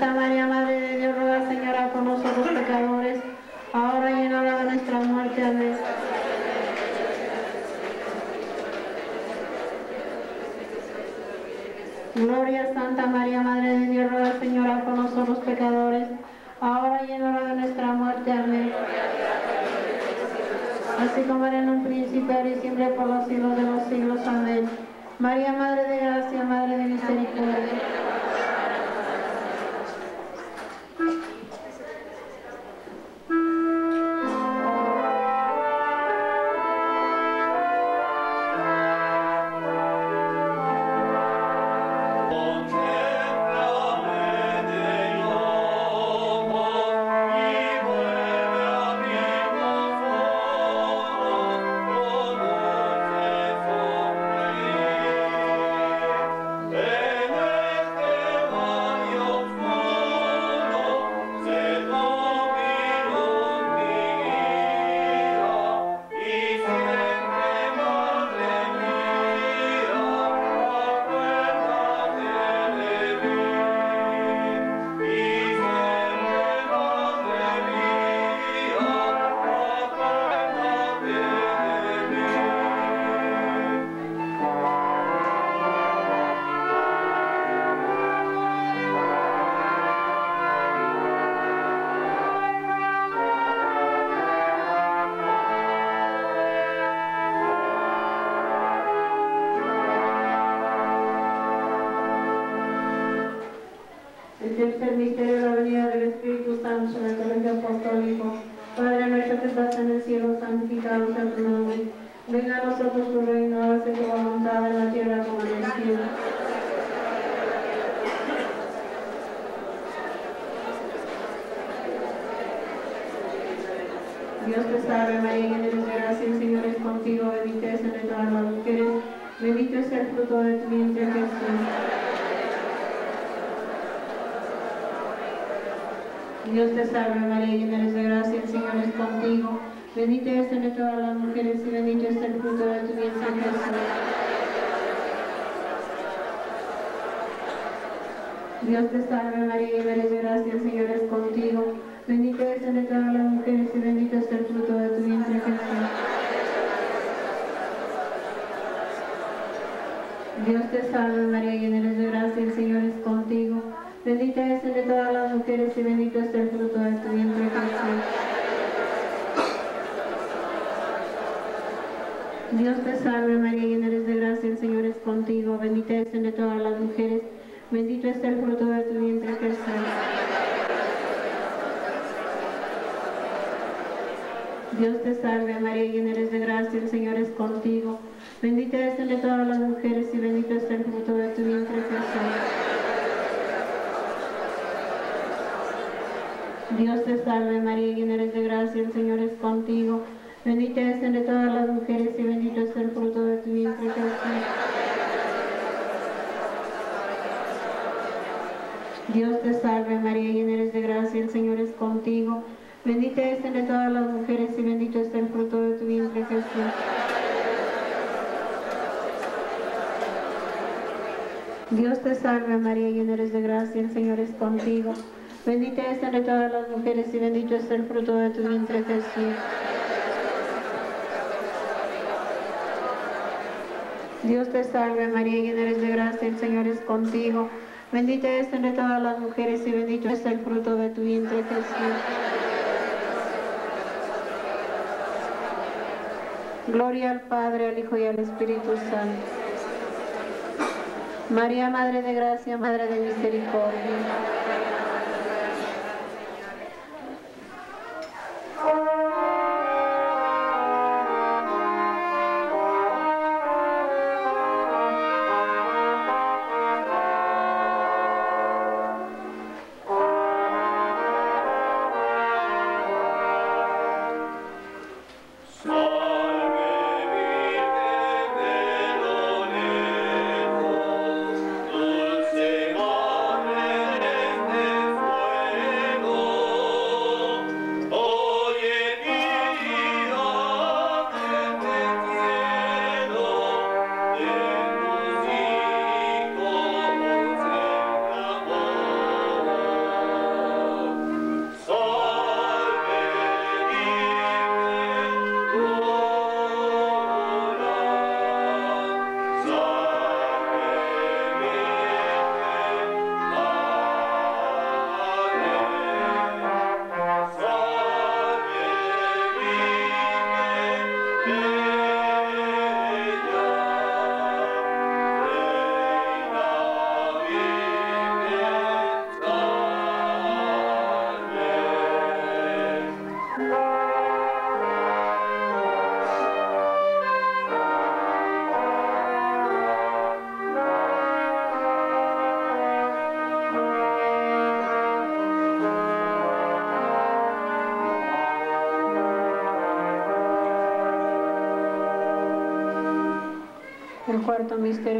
Santa María, Madre de Dios, ruega, Señora, por nosotros pecadores, ahora y en la hora de nuestra muerte. Amén. Gloria a Santa María, Madre de Dios, ruega, Señora, por nosotros pecadores, ahora y en la hora de nuestra muerte. Amén. Así como era en un principio, ahora y siempre, por los siglos de los siglos. Amén. María, Madre de Gracia, Madre de Misericordia. Dios te salve María, llena eres de gracia, el Señor es contigo. Bendita eres entre todas las mujeres y bendito es el fruto de tu vientre Jesús. Gloria al Padre, al Hijo y al Espíritu Santo. María, Madre de Gracia, Madre de Misericordia. Misterio,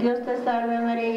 Dios te salve María,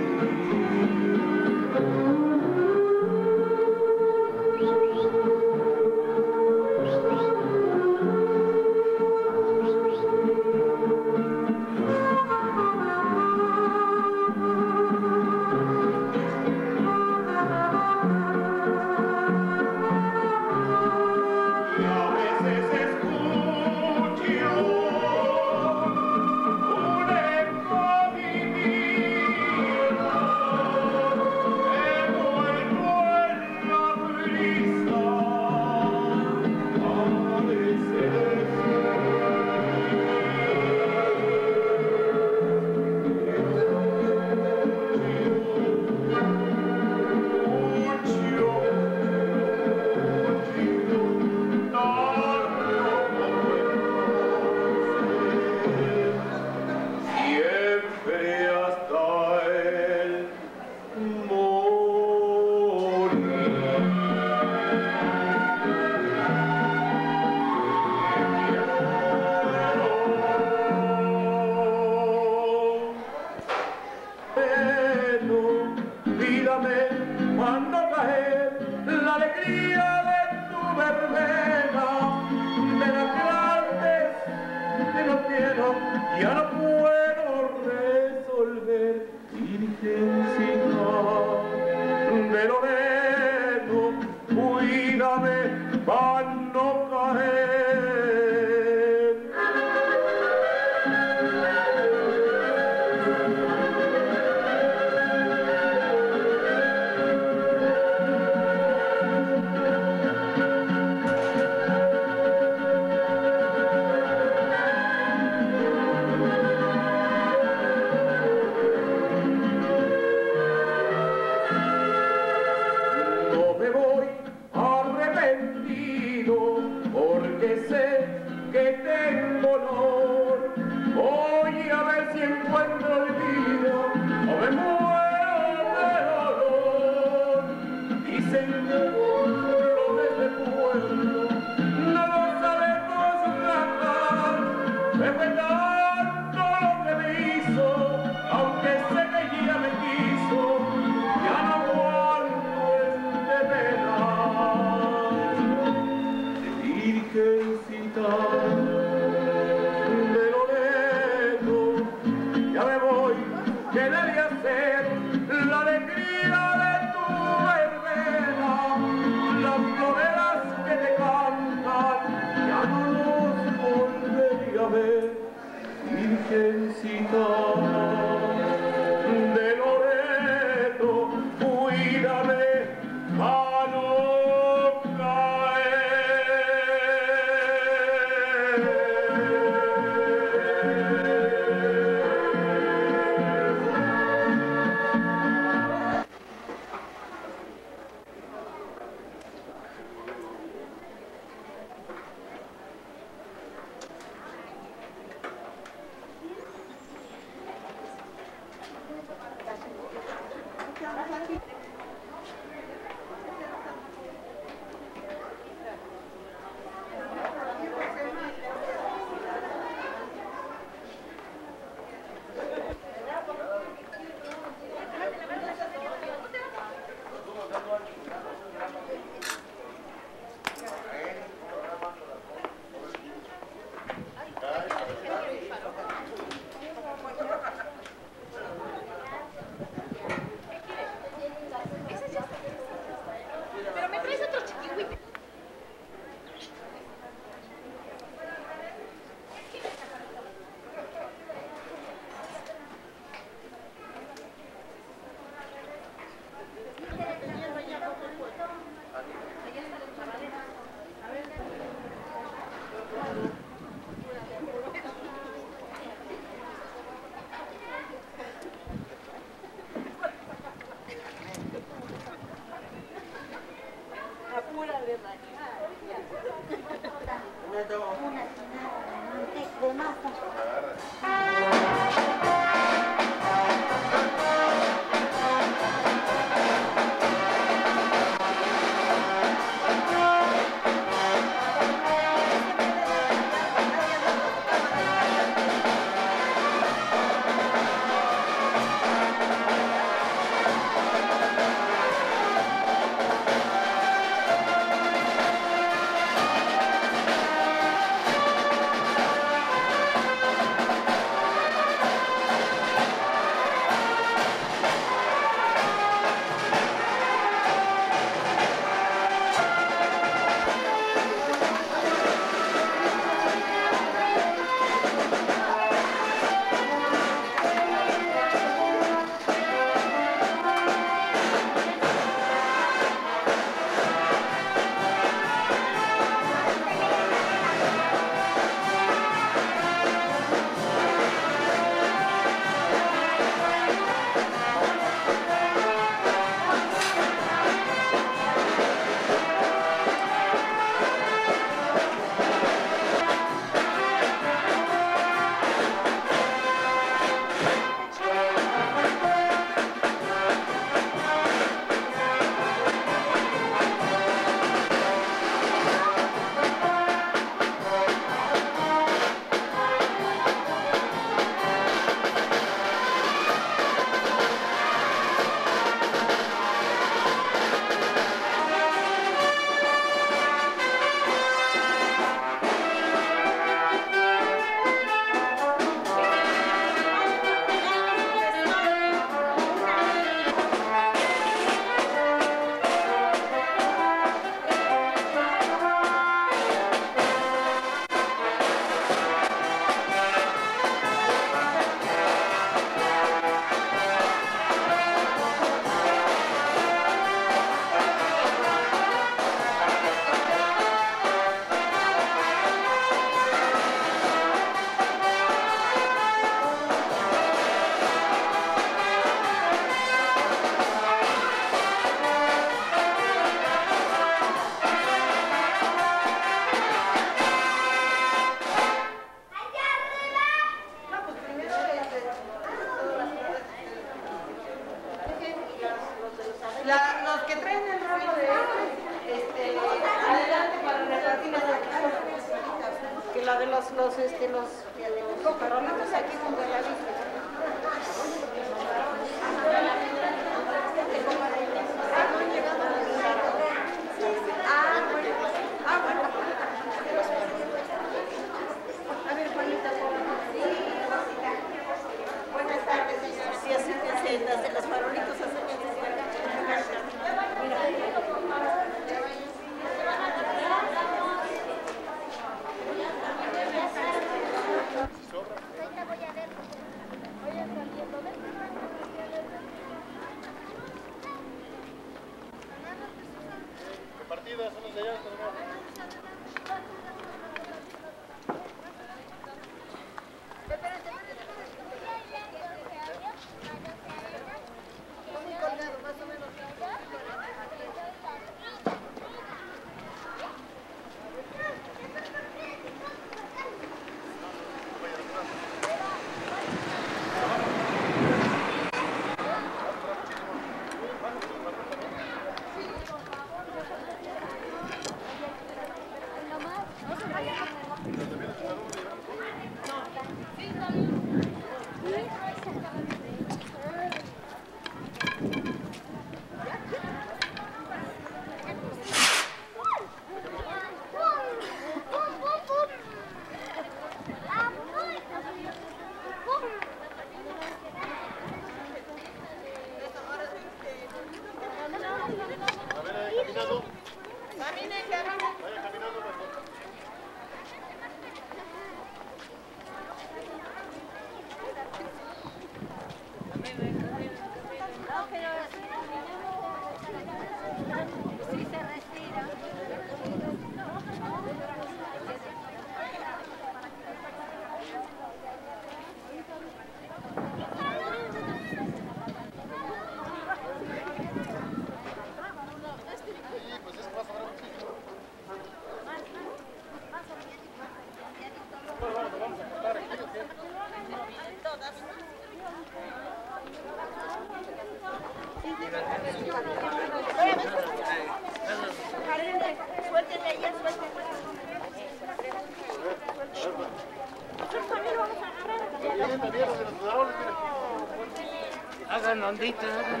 Bandita.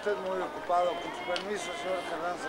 usted muy ocupado. Con su permiso, señor Carranza.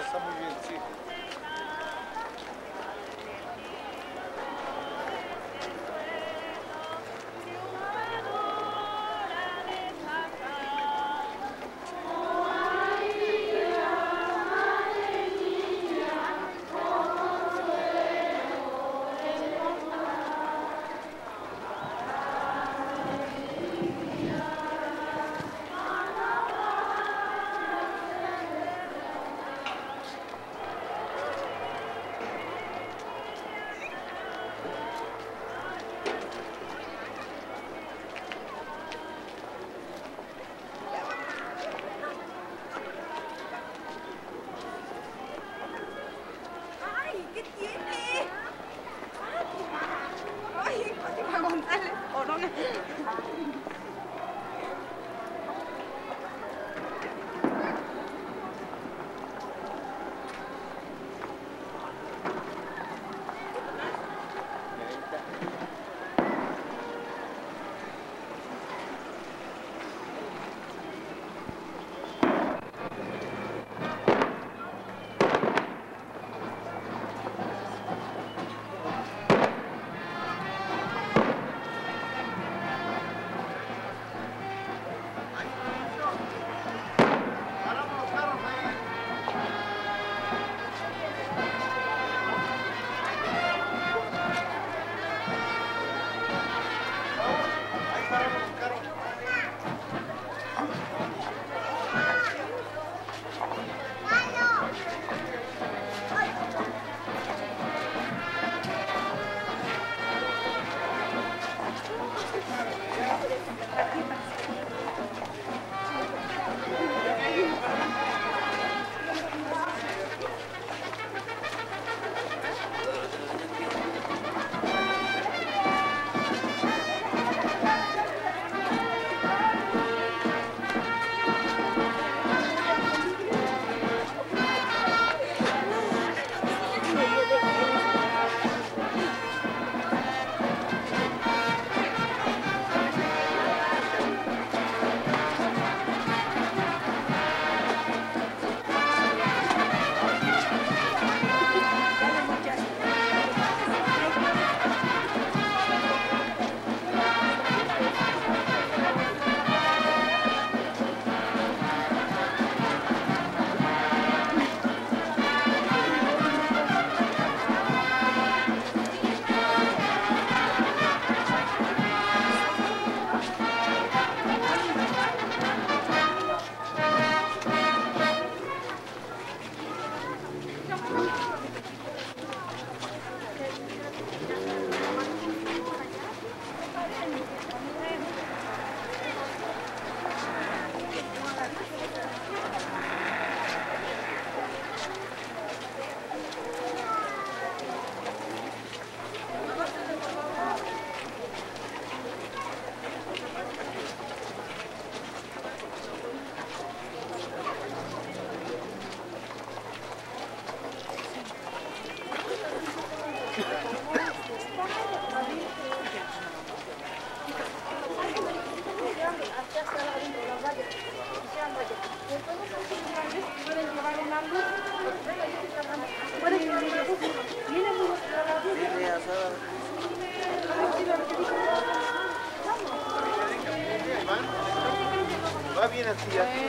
Buenos días.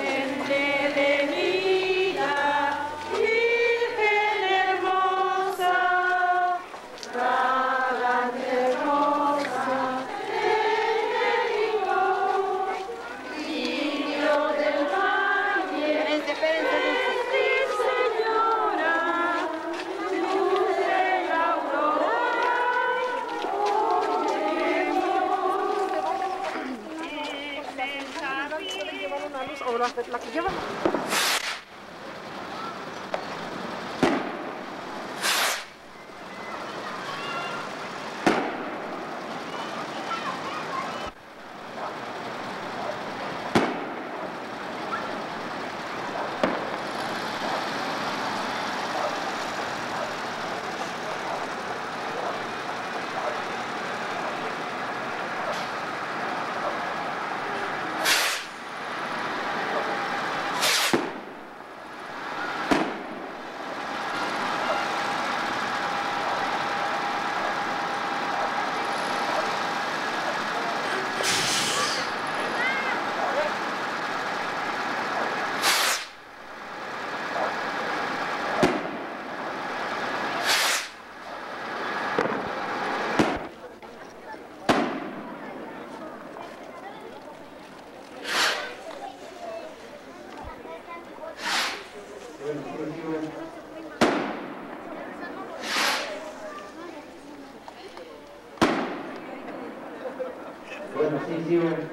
Bueno,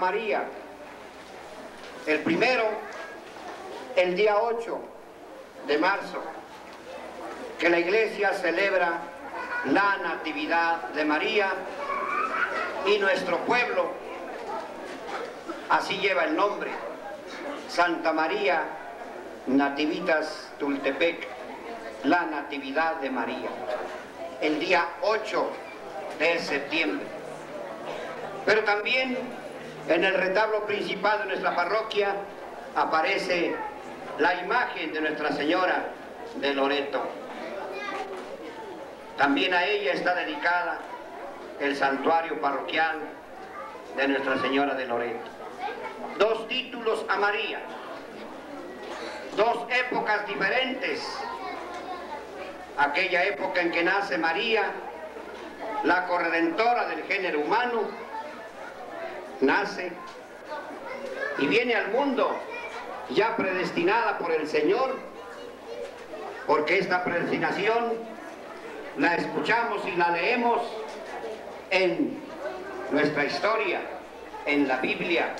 María. El primero, el día 8 de marzo, que la iglesia celebra la Natividad de María y nuestro pueblo, así lleva el nombre, Santa María Nativitas Tultepec, la Natividad de María, el día 8 de septiembre. Pero también en el retablo principal de nuestra parroquia aparece la imagen de Nuestra Señora de Loreto. También a ella está dedicada el santuario parroquial de Nuestra Señora de Loreto. Dos títulos a María, dos épocas diferentes aquella época en que nace María, la corredentora del género humano, nace y viene al mundo ya predestinada por el Señor, porque esta predestinación la escuchamos y la leemos en nuestra historia, en la Biblia,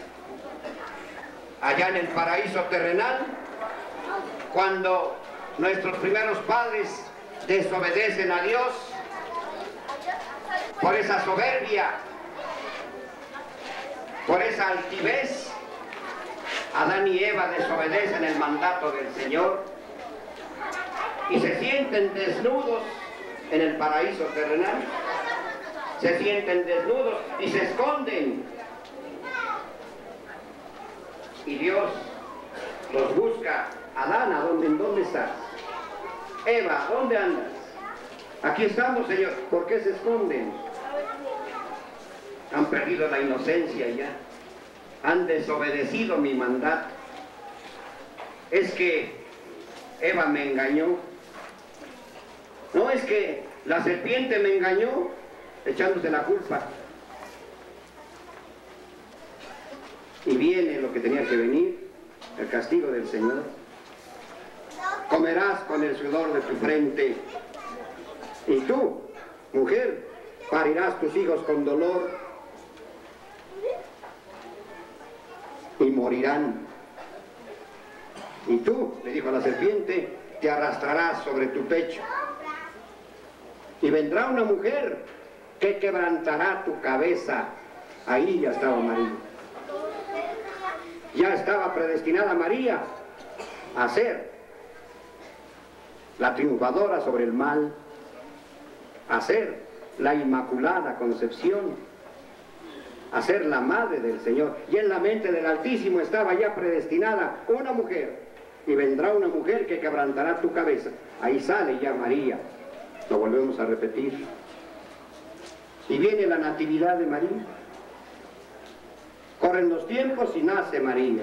allá en el paraíso terrenal, cuando nuestros primeros padres desobedecen a Dios por esa soberbia, por esa altivez. Adán y Eva desobedecen el mandato del Señor y se sienten desnudos en el paraíso terrenal. Se sienten desnudos y se esconden. Y Dios los busca. Adán, ¿a dónde, ¿en dónde estás? Eva, ¿dónde andas? Aquí estamos, Señor. ¿Por qué se esconden? Han perdido la inocencia ya. Han desobedecido mi mandato. Es que Eva me engañó. No es que la serpiente me engañó echándose la culpa. Y viene lo que tenía que venir, el castigo del Señor. Comerás con el sudor de tu frente. Y tú, mujer, parirás tus hijos con dolor y morirán. Y tú, le dijo la serpiente, te arrastrarás sobre tu pecho. Y vendrá una mujer que quebrantará tu cabeza. Ahí ya estaba María. Ya estaba predestinada María a ser la triunfadora sobre el mal, a ser la Inmaculada Concepción, a ser la madre del Señor. Y en la mente del Altísimo estaba ya predestinada una mujer, y vendrá una mujer que quebrantará tu cabeza. Ahí sale ya María, lo volvemos a repetir. Y viene la natividad de María. Corren los tiempos y nace María,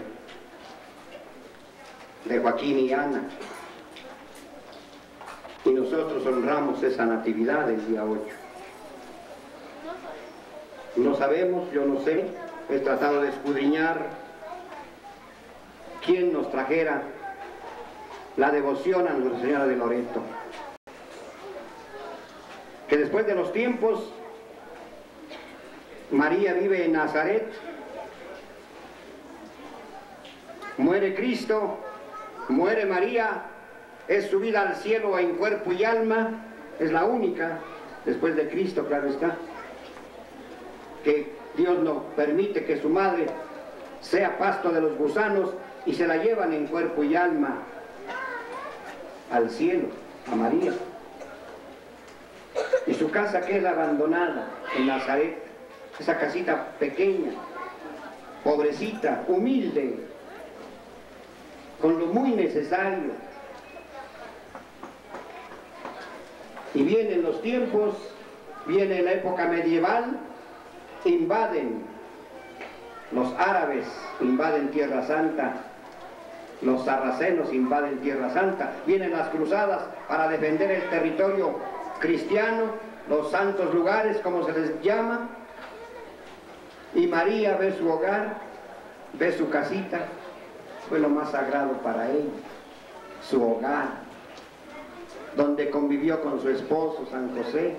de Joaquín y Ana. Y nosotros honramos esa natividad el día 8. No sabemos, yo no sé, he tratado de escudriñar quién nos trajera la devoción a Nuestra Señora de Loreto. Que después de los tiempos, María vive en Nazaret, muere Cristo, muere María, es subida al cielo en cuerpo y alma, es la única, después de Cristo, claro está, que Dios no permite que su madre sea pasto de los gusanos y se la llevan en cuerpo y alma al cielo, a María. Y su casa queda abandonada en Nazaret, esa casita pequeña, pobrecita, humilde, con lo muy necesario. Y vienen los tiempos, viene la época medieval, invaden, los árabes invaden Tierra Santa, los sarracenos invaden Tierra Santa, vienen las cruzadas para defender el territorio cristiano, los santos lugares, como se les llama, y María ve su hogar, ve su casita, fue lo más sagrado para ella, su hogar, donde convivió con su esposo San José,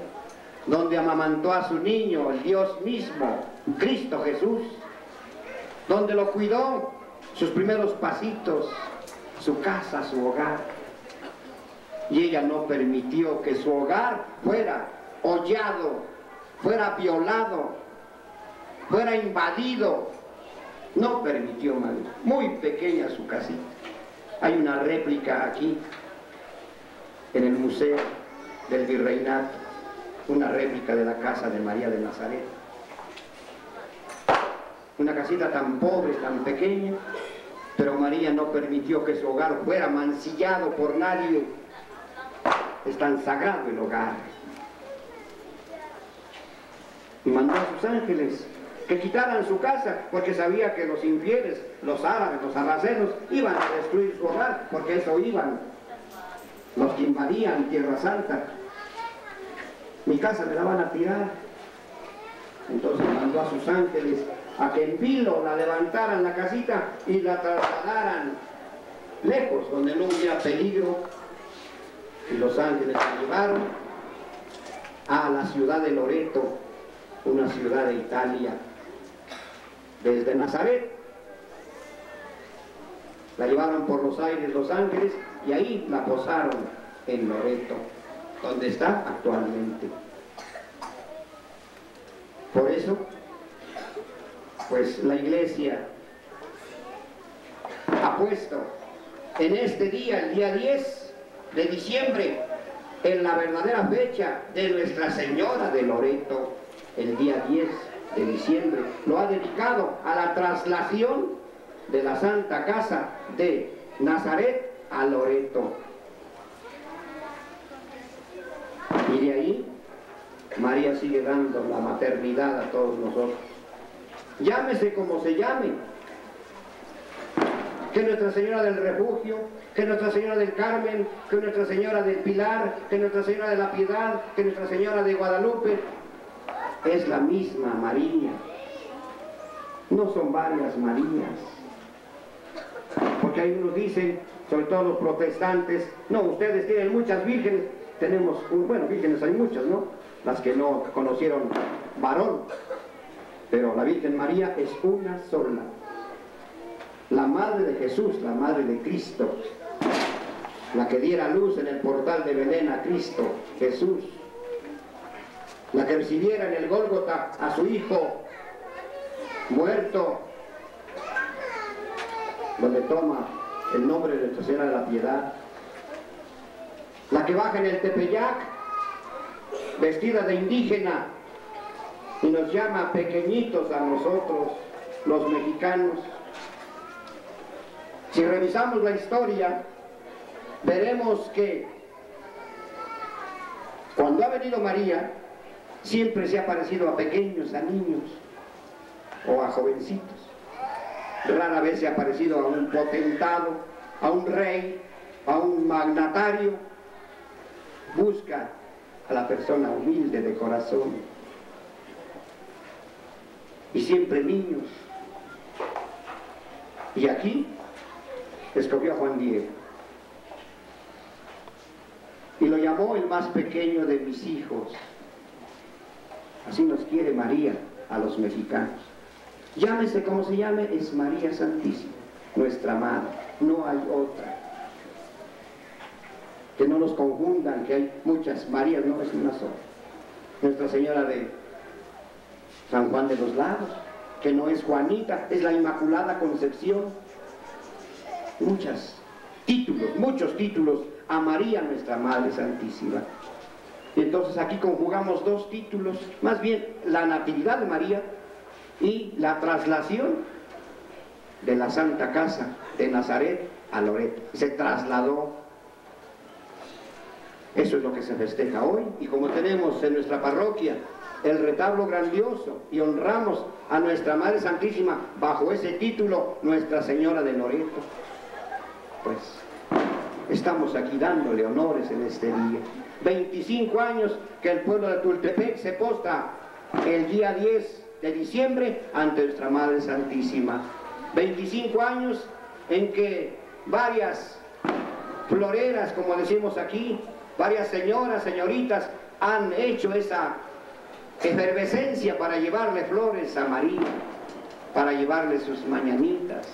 donde amamantó a su niño, el Dios mismo, Cristo Jesús, donde lo cuidó sus primeros pasitos, su casa, su hogar. Y ella no permitió que su hogar fuera hollado, fuera violado, fuera invadido. No permitió, María. Muy pequeña su casita. Hay una réplica aquí, en el Museo del Virreinato, una réplica de la casa de María de Nazaret. Una casita tan pobre, tan pequeña, pero María no permitió que su hogar fuera mancillado por nadie. Es tan sagrado el hogar. Y mandó a sus ángeles que quitaran su casa, porque sabía que los infieles, los árabes, los sarracenos, iban a destruir su hogar, porque eso iban los que invadían Tierra Santa. Mi casa me la van a tirar. Entonces mandó a sus ángeles a que en vilo la levantaran la casita y la trasladaran lejos, donde no hubiera peligro. Y los ángeles la llevaron a la ciudad de Loreto, una ciudad de Italia, desde Nazaret. La llevaron por los aires los ángeles y ahí la posaron en Loreto, donde está actualmente. Por eso, pues la iglesia ha puesto en este día, el día 10 de diciembre, en la verdadera fecha de Nuestra Señora de Loreto, el día 10 de diciembre, lo ha dedicado a la traslación de la Santa Casa de Nazaret a Loreto. Y de ahí María sigue dando la maternidad a todos nosotros. Llámese como se llame. Que Nuestra Señora del Refugio, que Nuestra Señora del Carmen, que Nuestra Señora del Pilar, que Nuestra Señora de la Piedad, que Nuestra Señora de Guadalupe, es la misma María. No son varias Marías. Porque hay unos dicen, sobre todo los protestantes, no, ustedes tienen muchas vírgenes, tenemos, bueno, vírgenes hay muchas, ¿no? Las que no conocieron varón, pero la Virgen María es una sola. La Madre de Jesús, la Madre de Cristo, la que diera luz en el portal de Belén a Cristo, Jesús, la que recibiera en el Gólgota a su Hijo muerto, donde toma el nombre de Nuestra Señora de la Piedad. La que baja en el Tepeyac, vestida de indígena, y nos llama pequeñitos a nosotros, los mexicanos. Si revisamos la historia, veremos que cuando ha venido María, siempre se ha parecido a pequeños, a niños o a jovencitos. Rara vez se ha parecido a un potentado, a un rey, a un magnatario. Busca a la persona humilde de corazón. Y siempre niños. Y aquí escogió a Juan Diego. Y lo llamó el más pequeño de mis hijos. Así nos quiere María a los mexicanos. Llámese como se llame, es María Santísima, nuestra Madre. No hay otra. Que no nos confundan, que hay muchas Marías, no es una sola. Nuestra Señora de San Juan de los Lagos, que no es Juanita, es la Inmaculada Concepción. Muchas títulos, muchos títulos a María nuestra Madre Santísima. Y entonces aquí conjugamos dos títulos, más bien la Natividad de María y la traslación de la Santa Casa de Nazaret a Loreto. Se trasladó. Eso es lo que se festeja hoy. Y como tenemos en nuestra parroquia el retablo grandioso y honramos a nuestra Madre Santísima bajo ese título, Nuestra Señora de Loreto, pues estamos aquí dándole honores en este día. 25 años que el pueblo de Tultepec se posta el día 10 de diciembre ante nuestra Madre Santísima. 25 años en que varias floreras, como decimos aquí, varias señoras, señoritas, han hecho esa efervescencia para llevarle flores a María, para llevarle sus mañanitas,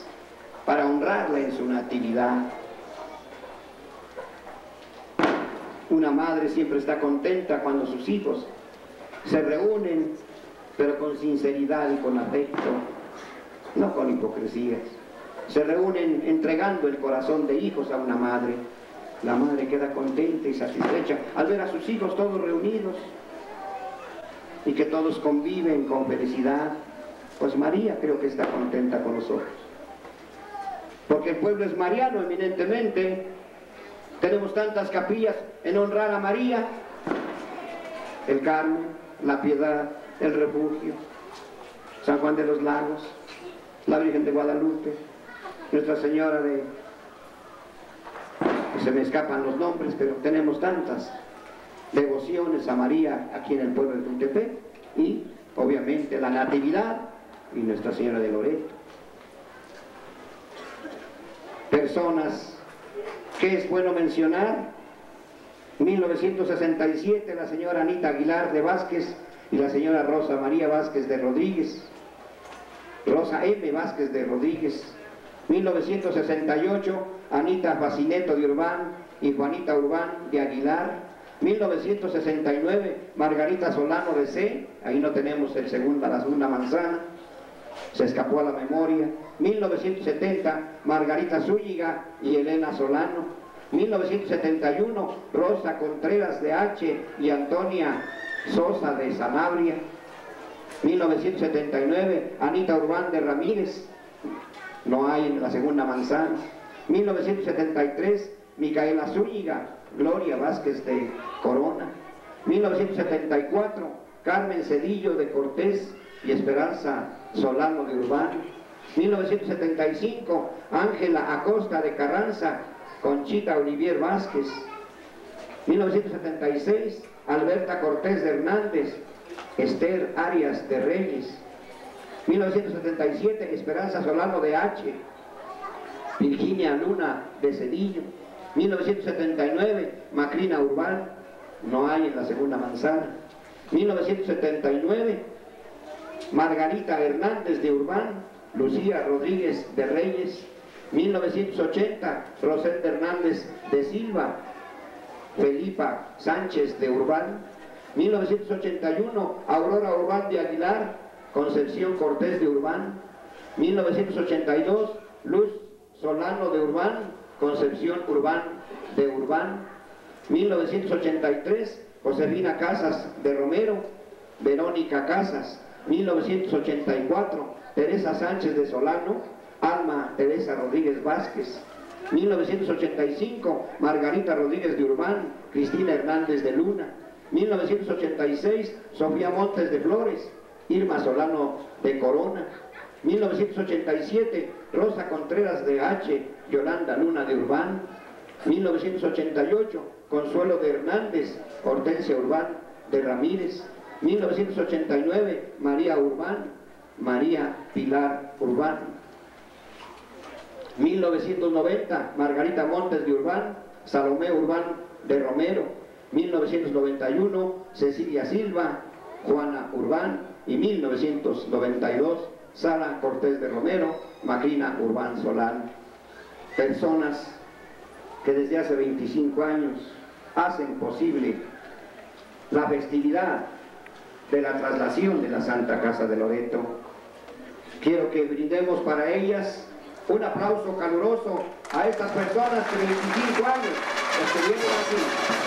para honrarla en su natividad. Una madre siempre está contenta cuando sus hijos se reúnen, pero con sinceridad y con afecto, no con hipocresías. Se reúnen entregando el corazón de hijos a una madre. La madre queda contenta y satisfecha al ver a sus hijos todos reunidos y que todos conviven con felicidad. Pues María creo que está contenta con nosotros. Porque el pueblo es mariano eminentemente. Tenemos tantas capillas en honrar a María. El Carmen, la Piedad, el Refugio, San Juan de los Lagos, la Virgen de Guadalupe, Nuestra Señora de... Se me escapan los nombres, pero tenemos tantas devociones a María aquí en el pueblo de Tultepec y obviamente la Natividad y Nuestra Señora de Loreto. Personas que es bueno mencionar, 1967 la señora Anita Aguilar de Vázquez y la señora Rosa María Vázquez de Rodríguez, Rosa M. Vázquez de Rodríguez, 1968 Anita Facineto de Urbán y Juanita Urbán de Aguilar, 1969 Margarita Solano de C, ahí no tenemos el segunda, la segunda manzana, se escapó a la memoria, 1970 Margarita Zúñiga y Elena Solano, 1971 Rosa Contreras de H y Antonia Sosa de Sanabria, 1979 Anita Urbán de Ramírez, no hay en la segunda manzana, 1973 Micaela Zúñiga, Gloria Vázquez de Corona, 1974 Carmen Cedillo de Cortés y Esperanza Solano de Urbano, 1975 Ángela Acosta de Carranza, Conchita Olivier Vázquez, 1976 Alberta Cortés de Hernández, Esther Arias de Reyes, 1977 Esperanza Solano de H, Virginia Luna de Cedillo, 1979 Macrina Urbán, no hay en la segunda manzana, 1979 Margarita Hernández de Urbán, Lucía Rodríguez de Reyes, 1980 Rosette Hernández de Silva, Felipa Sánchez de Urbán, 1981 Aurora Urbán de Aguilar, Concepción Cortés de Urbán, 1982 Luz Solano de Urbán, Concepción Urbán de Urbán, 1983, Josefina Casas de Romero, Verónica Casas, 1984, Teresa Sánchez de Solano, Alma Teresa Rodríguez Vázquez, 1985, Margarita Rodríguez de Urbán, Cristina Hernández de Luna, 1986, Sofía Montes de Flores, Irma Solano de Corona, 1987, Rosa Contreras de H, Yolanda Luna de Urbán, 1988, Consuelo de Hernández, Hortensia Urbán de Ramírez, 1989, María Urbán, María Pilar Urbán, 1990, Margarita Montes de Urbán, Salomé Urbán de Romero, 1991, Cecilia Silva, Juana Urbán y 1992, Sara Cortés de Romero, Macrina Urbán Solán. Personas que desde hace 25 años hacen posible la festividad de la traslación de la Santa Casa de Loreto. Quiero que brindemos para ellas un aplauso caluroso a estas personas que 25 años estuvieron aquí.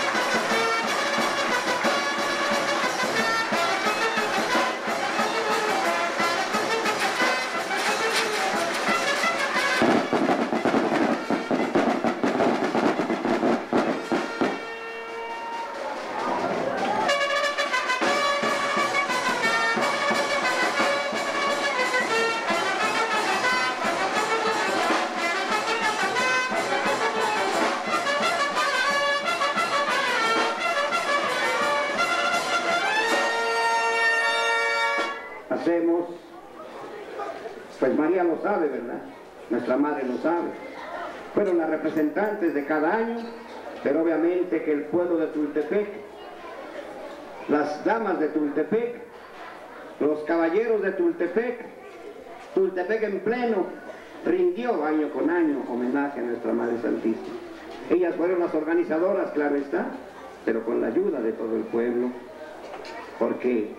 Representantes de cada año, pero obviamente que el pueblo de Tultepec, las damas de Tultepec, los caballeros de Tultepec, Tultepec en pleno, rindió año con año homenaje a nuestra Madre Santísima. Ellas fueron las organizadoras, claro está, pero con la ayuda de todo el pueblo, porque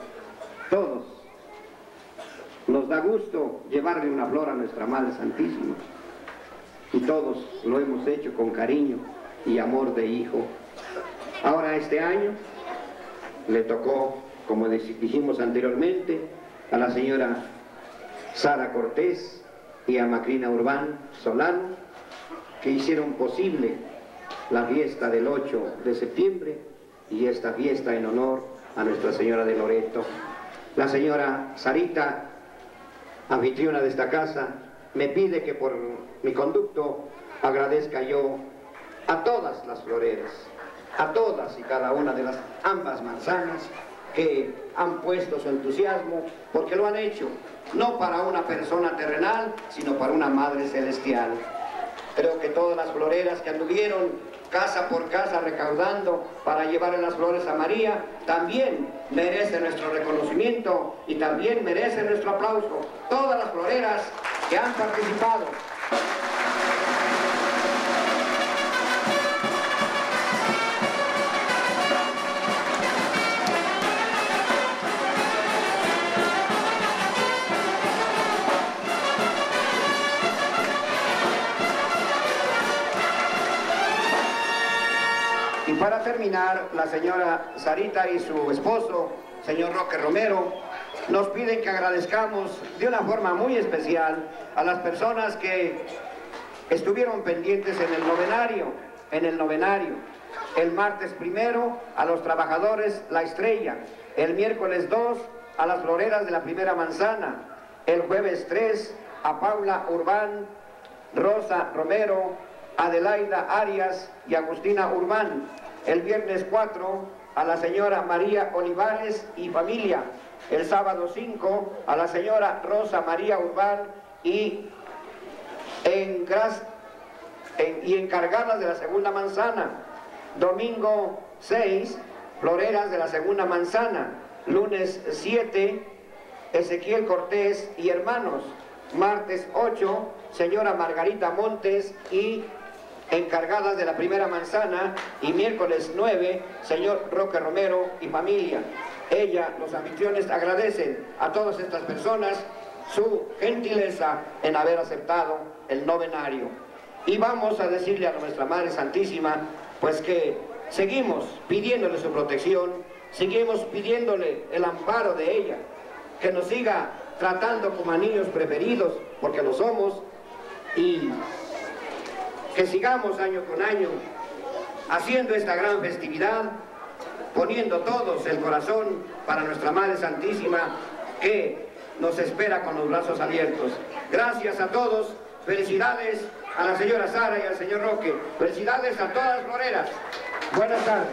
todos nos da gusto llevarle una flor a nuestra Madre Santísima. Y todos lo hemos hecho con cariño y amor de hijo. Ahora este año le tocó, como dijimos anteriormente, a la señora Sara Cortés y a Macrina Urbán Solano, que hicieron posible la fiesta del 8 de septiembre y esta fiesta en honor a Nuestra Señora de Loreto. La señora Sarita anfitriona de esta casa, me pide que por mi conducto agradezca yo a todas las floreras, a todas y cada una de las ambas manzanas que han puesto su entusiasmo, porque lo han hecho, no para una persona terrenal, sino para una madre celestial. Creo que todas las floreras que anduvieron casa por casa recaudando para llevarle las flores a María, también merece nuestro reconocimiento y también merece nuestro aplauso. Todas las floreras que han participado. Y para terminar, la señora Sarita y su esposo, señor Roque Romero, nos piden que agradezcamos de una forma muy especial a las personas que estuvieron pendientes en el novenario, en el novenario. El martes primero a los trabajadores La Estrella, el miércoles 2 a las floreras de la primera manzana, el jueves 3 a Paula Urbán, Rosa Romero, Adelaida Arias y Agustina Urbán. El viernes 4 a la señora María Olivares y familia. El sábado 5 a la señora Rosa María Urbán y, en, en, y encargadas de la segunda manzana. Domingo 6, floreras de la segunda manzana. Lunes 7, Ezequiel Cortés y hermanos. Martes 8, señora Margarita Montes y encargadas de la primera manzana y miércoles 9, señor Roque Romero y familia. Ella, los anfitriones, agradecen a todas estas personas su gentileza en haber aceptado el novenario. Y vamos a decirle a nuestra Madre Santísima, pues que seguimos pidiéndole su protección, seguimos pidiéndole el amparo de ella, que nos siga tratando como a niños preferidos, porque lo somos, y que sigamos año con año haciendo esta gran festividad, poniendo todos el corazón para nuestra Madre Santísima, que nos espera con los brazos abiertos. Gracias a todos, felicidades a la señora Sara y al señor Roque, felicidades a todas las floreras. Buenas tardes.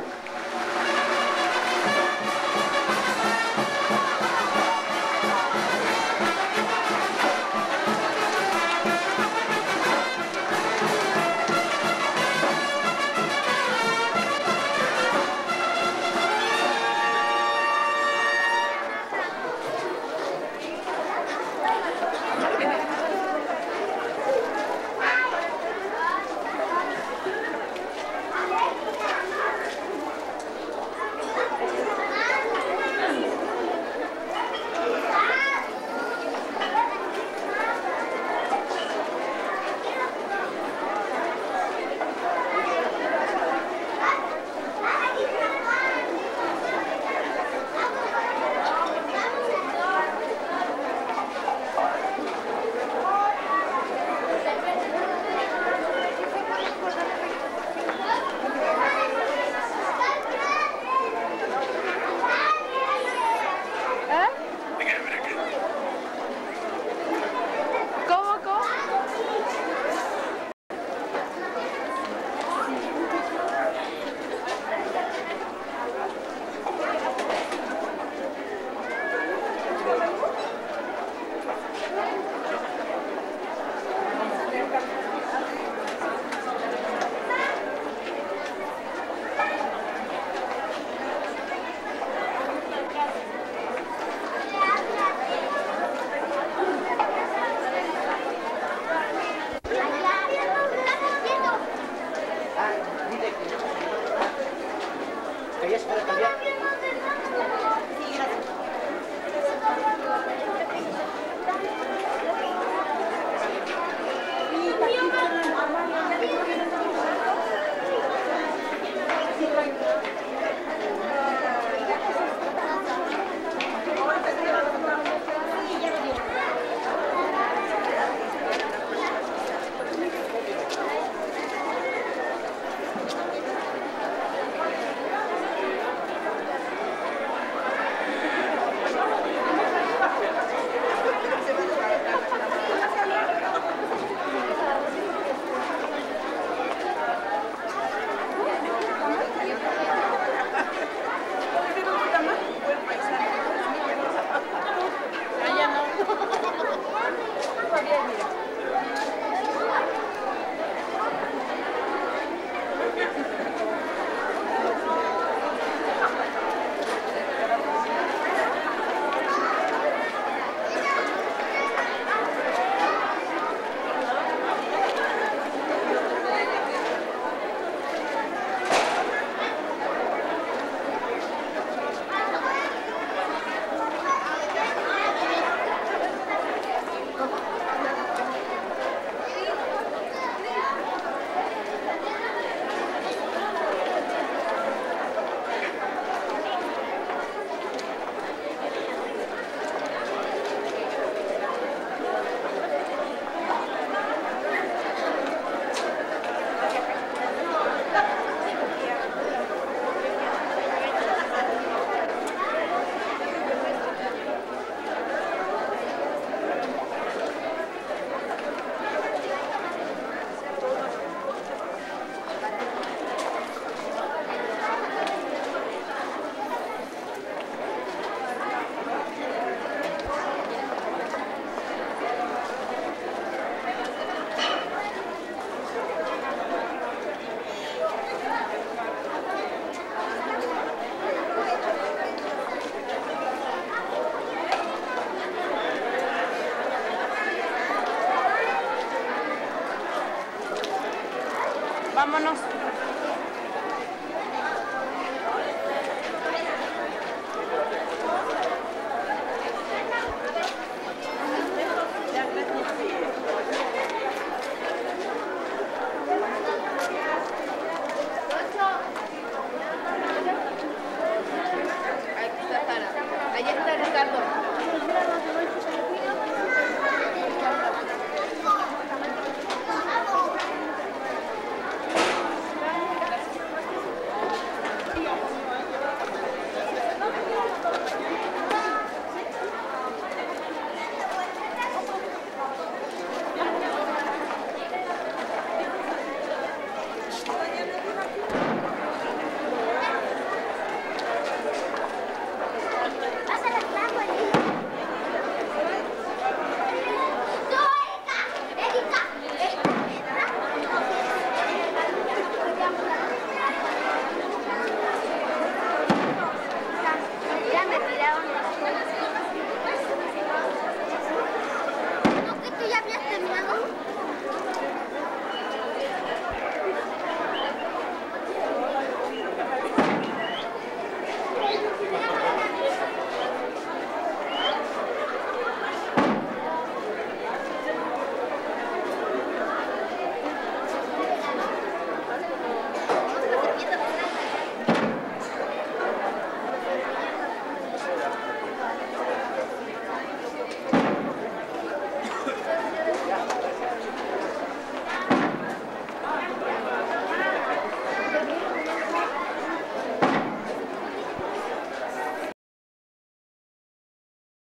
Vámonos.